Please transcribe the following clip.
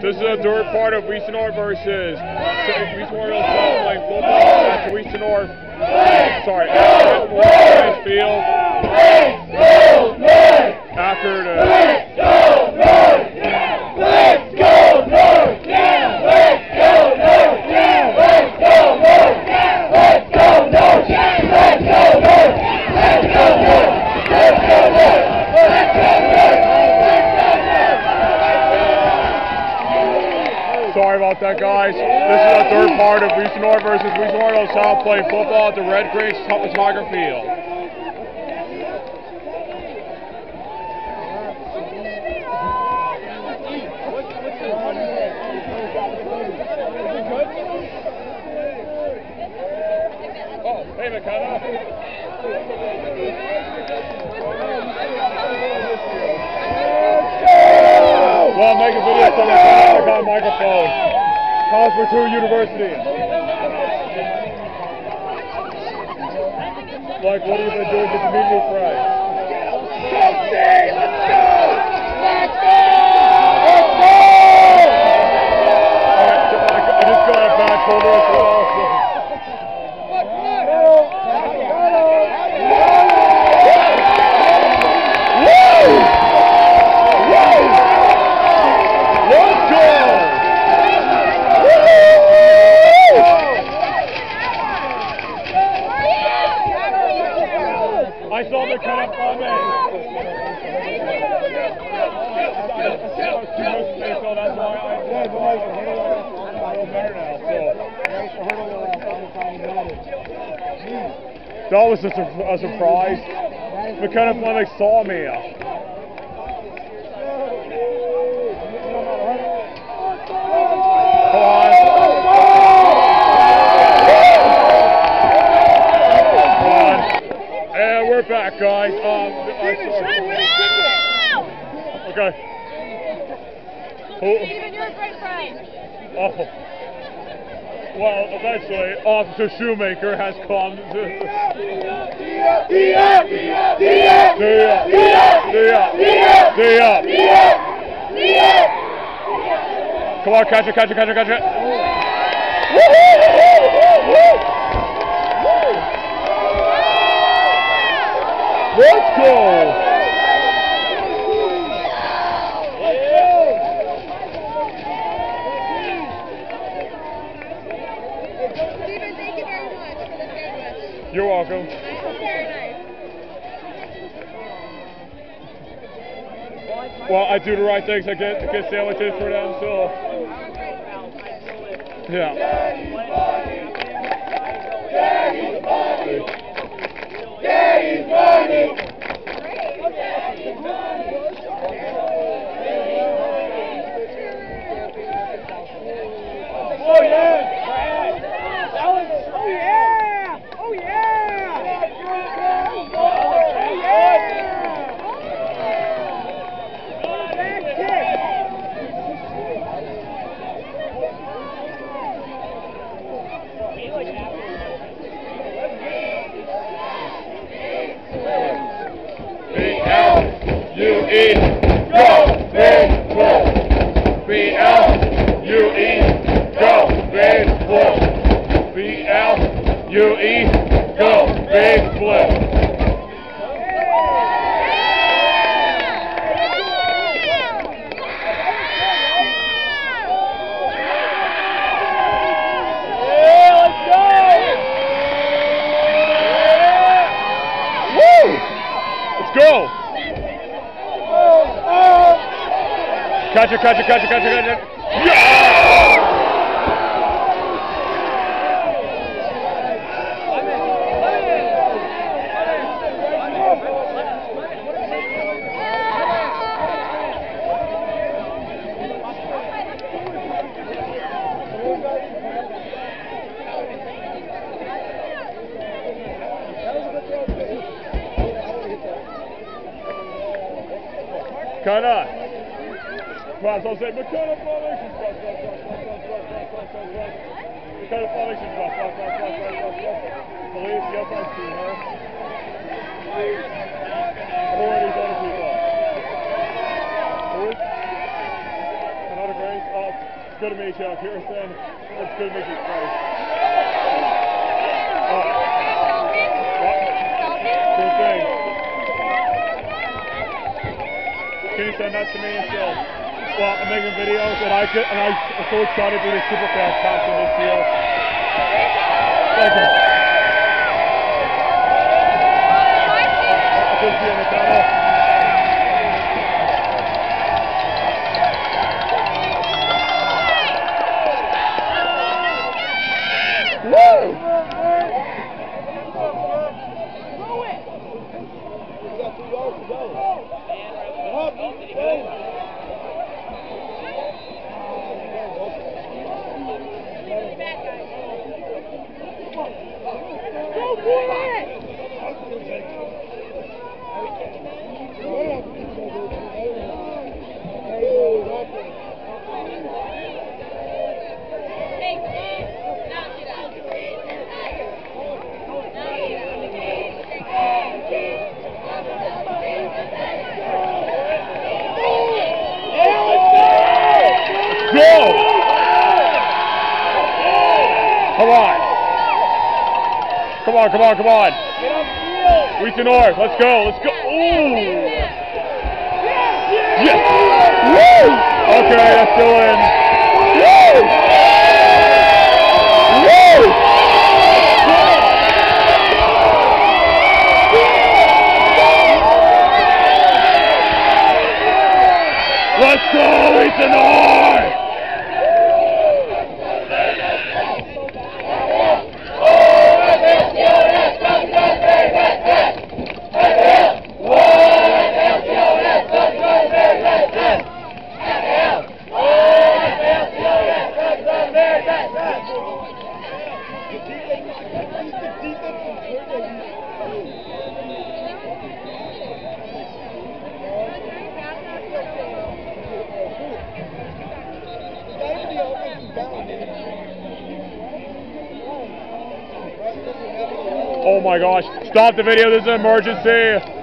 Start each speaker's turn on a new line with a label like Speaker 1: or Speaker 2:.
Speaker 1: This is a third part of Reese North versus Reese Orioles Wrestling Football Match. Reese North, sorry, after, field. after the Sorry about that, guys. This is a third part of North versus North South playing football at the Red Grange Tiger Field. Oh. Well, make a video a microphone. Calls for two University. Like, what have you been doing to the media? I saw the cut up on me. That was a, sur- a surprise. McKenna Fleming saw me. back, guys. Um, okay. Well,
Speaker 2: Steven, oh. you're a great friend.
Speaker 1: Oh. Well, eventually, Officer Shoemaker has come to... Come on, catch it, catch it, catch it, catch it. You're welcome. Well, I do the right things. I get get sandwiches for them, so yeah.
Speaker 3: Oh! Catcher, catcher, catcher, catcher, catcher. Yeah!
Speaker 1: McKenna. Come on, so say McKenna Formations. Bus, bus, bus, bus, bus, bus, bus, bus, bus, bus. McKenna Formations. Bus, bus, bus, bus, bus, bus, bus. Police, yes, I see her. Are these other people? Is? Another Grace? Oh, good to meet you, Kirsten. It's good to meet you, Christ. Oh, good thing. Can send that to me and still? Well, I'm making videos and I could, and I, I'm so excited to be the Superfast captain this year. Thank you. Good see you on the channel. Go! Come on. Come on, come on, come on. Get on Wheaton North. Let's go. Let's go. Ooh. Yes. Woo! Okay, that's still in. Woo! Woo! Let's go, Ethan Orr! Oh my gosh. Stop the video. This is an emergency.